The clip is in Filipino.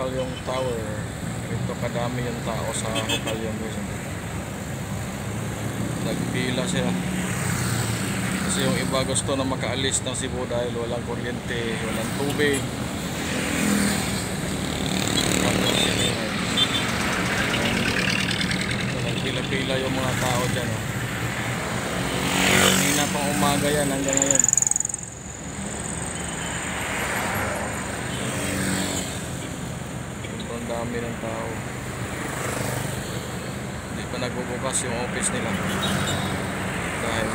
Hukalyong Tower. Ito kadami yung tao sa Hukalyong Rizal. Nagpila sila. Kasi yung iba gusto na makaalis ng Cebu dahil walang kuryente, walang tubig. Nagpila-pila yung mga tao dyan. Oh. Kanina pang umaga yan hanggang ngayon. Dami ng tao. Hindi pa nagbubukas yung office nila. Dahil